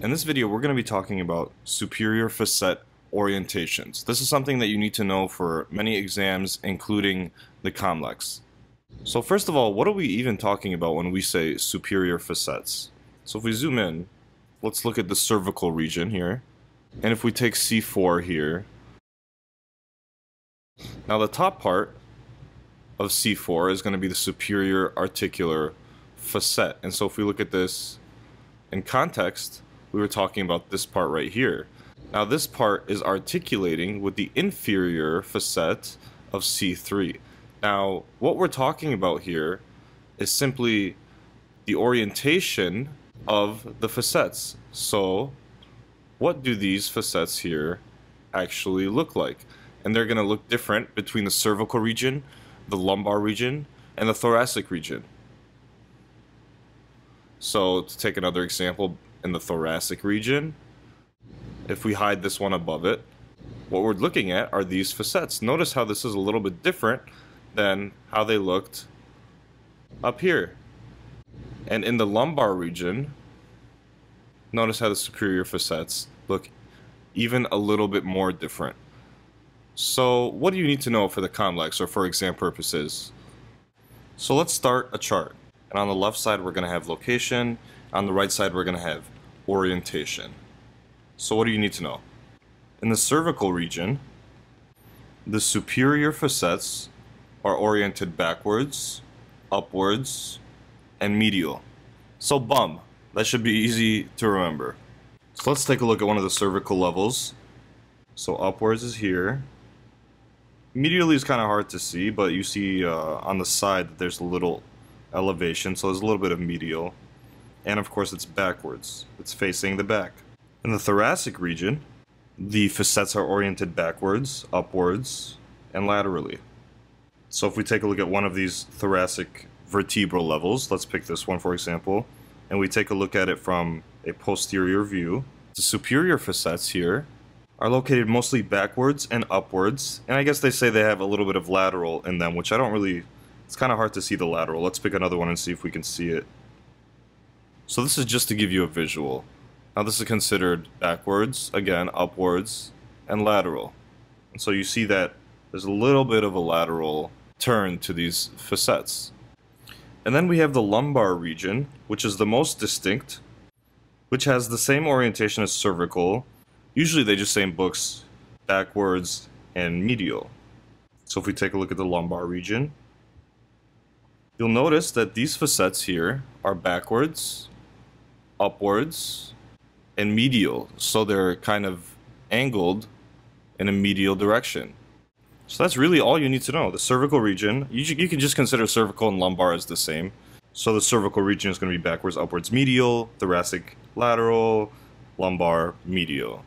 In this video, we're going to be talking about superior facet orientations. This is something that you need to know for many exams, including the COMLEX. So first of all, what are we even talking about when we say superior facets? So if we zoom in, let's look at the cervical region here. And if we take C4 here, now the top part of C4 is going to be the superior articular facet. And so if we look at this in context, we were talking about this part right here. Now this part is articulating with the inferior facet of C3. Now what we're talking about here is simply the orientation of the facets. So what do these facets here actually look like? And they're going to look different between the cervical region, the lumbar region, and the thoracic region. So to take another example, in the thoracic region, if we hide this one above it, what we're looking at are these facets. Notice how this is a little bit different than how they looked up here. And in the lumbar region, notice how the superior facets look even a little bit more different. So what do you need to know for the COMLEX or for exam purposes? So let's start a chart. And on the left side, we're going to have location. On the right side, we're going to have orientation. So what do you need to know? In the cervical region, the superior facets are oriented backwards, upwards, and medial. So bum, that should be easy to remember. So let's take a look at one of the cervical levels. So upwards is here. Medially is kind of hard to see, but you see uh, on the side that there's a little elevation, so there's a little bit of medial. And of course it's backwards. It's facing the back. In the thoracic region, the facets are oriented backwards, upwards, and laterally. So if we take a look at one of these thoracic vertebral levels, let's pick this one for example, and we take a look at it from a posterior view, the superior facets here are located mostly backwards and upwards, and I guess they say they have a little bit of lateral in them, which I don't really it's kind of hard to see the lateral. Let's pick another one and see if we can see it. So this is just to give you a visual. Now this is considered backwards, again, upwards, and lateral. And so you see that there's a little bit of a lateral turn to these facets. And then we have the lumbar region, which is the most distinct, which has the same orientation as cervical. Usually they just say in books backwards and medial. So if we take a look at the lumbar region, You'll notice that these facets here are backwards, upwards, and medial. So they're kind of angled in a medial direction. So that's really all you need to know. The cervical region, you, you can just consider cervical and lumbar as the same. So the cervical region is going to be backwards, upwards, medial, thoracic, lateral, lumbar, medial.